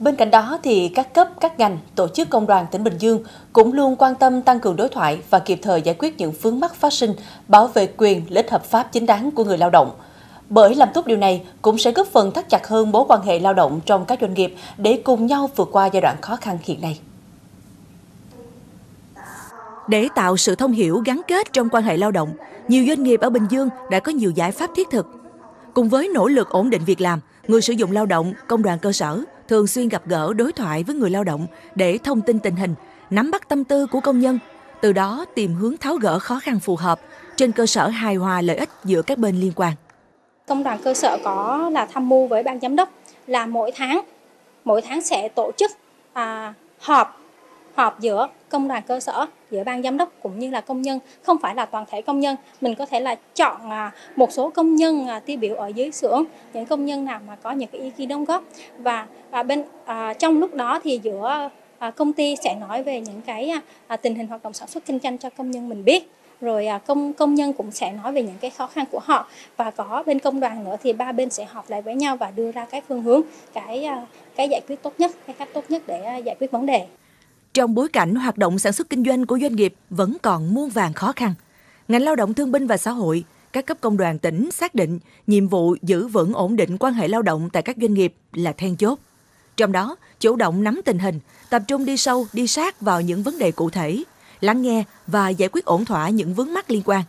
Bên cạnh đó thì các cấp, các ngành, tổ chức công đoàn tỉnh Bình Dương cũng luôn quan tâm tăng cường đối thoại và kịp thời giải quyết những vướng mắc phát sinh, bảo vệ quyền lợi ích hợp pháp chính đáng của người lao động. Bởi làm tốt điều này cũng sẽ góp phần thắt chặt hơn mối quan hệ lao động trong các doanh nghiệp để cùng nhau vượt qua giai đoạn khó khăn hiện nay. Để tạo sự thông hiểu gắn kết trong quan hệ lao động, nhiều doanh nghiệp ở Bình Dương đã có nhiều giải pháp thiết thực. Cùng với nỗ lực ổn định việc làm, người sử dụng lao động, công đoàn cơ sở thường xuyên gặp gỡ đối thoại với người lao động để thông tin tình hình, nắm bắt tâm tư của công nhân, từ đó tìm hướng tháo gỡ khó khăn phù hợp trên cơ sở hài hòa lợi ích giữa các bên liên quan. Công đoàn cơ sở có là tham mưu với ban giám đốc là mỗi tháng mỗi tháng sẽ tổ chức à, họp họp giữa công đoàn cơ sở, giữa ban giám đốc cũng như là công nhân. Không phải là toàn thể công nhân. Mình có thể là chọn à, một số công nhân à, tiêu biểu ở dưới xưởng, những công nhân nào mà có những cái ý kiến đóng góp. Và à, bên trong lúc đó thì giữa công ty sẽ nói về những cái tình hình hoạt động sản xuất kinh doanh cho công nhân mình biết. Rồi công công nhân cũng sẽ nói về những cái khó khăn của họ. Và có bên công đoàn nữa thì ba bên sẽ họp lại với nhau và đưa ra cái phương hướng, cái cái giải quyết tốt nhất, cái cách tốt nhất để giải quyết vấn đề trong bối cảnh hoạt động sản xuất kinh doanh của doanh nghiệp vẫn còn muôn vàng khó khăn, ngành lao động thương binh và xã hội, các cấp công đoàn tỉnh xác định nhiệm vụ giữ vững ổn định quan hệ lao động tại các doanh nghiệp là then chốt. Trong đó, chủ động nắm tình hình, tập trung đi sâu, đi sát vào những vấn đề cụ thể, lắng nghe và giải quyết ổn thỏa những vướng mắc liên quan.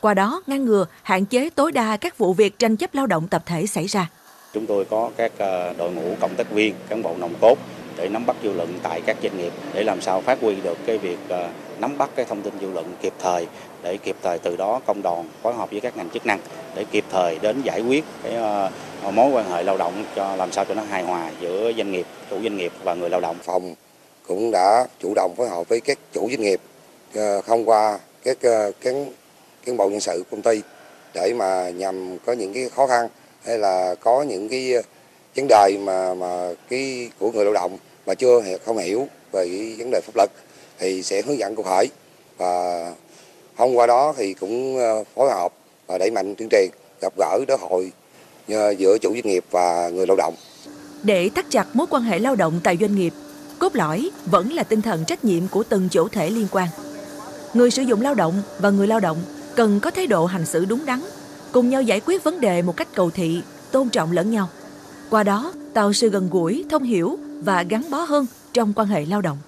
Qua đó, ngăn ngừa, hạn chế tối đa các vụ việc tranh chấp lao động tập thể xảy ra. Chúng tôi có các ờ, đội ngũ cộng tác viên, cán bộ nòng cốt để nắm bắt dư luận tại các doanh nghiệp để làm sao phát huy được cái việc ờ, nắm bắt cái thông tin dư luận kịp thời để kịp thời từ đó công đoàn phối hợp với các ngành chức năng để kịp thời đến giải quyết cái ờ, mối quan hệ lao động cho làm sao cho nó hài hòa giữa doanh nghiệp, chủ doanh nghiệp và người lao động. Phòng cũng đã chủ động phối hợp với các chủ doanh nghiệp ờ, thông qua các cán cán bộ nhân sự công ty để mà nhằm có những cái khó khăn hay là có những cái vấn đề mà mà cái của người lao động mà chưa không hiểu về cái vấn đề pháp luật thì sẽ hướng dẫn cụ thể và thông qua đó thì cũng ờ, phối hợp và đẩy mạnh tuyên truyền gặp gỡ đối hội ờ, giữa chủ doanh nghiệp và người lao động. Để thắt chặt mối quan hệ lao động tại doanh nghiệp, cốt lõi vẫn là tinh thần trách nhiệm của từng chủ thể liên quan. Người sử dụng lao động và người lao động cần có thái độ hành xử đúng đắn, cùng nhau giải quyết vấn đề một cách cầu thị, tôn trọng lẫn nhau. Qua đó, tạo sự gần gũi, thông hiểu và gắn bó hơn trong quan hệ lao động.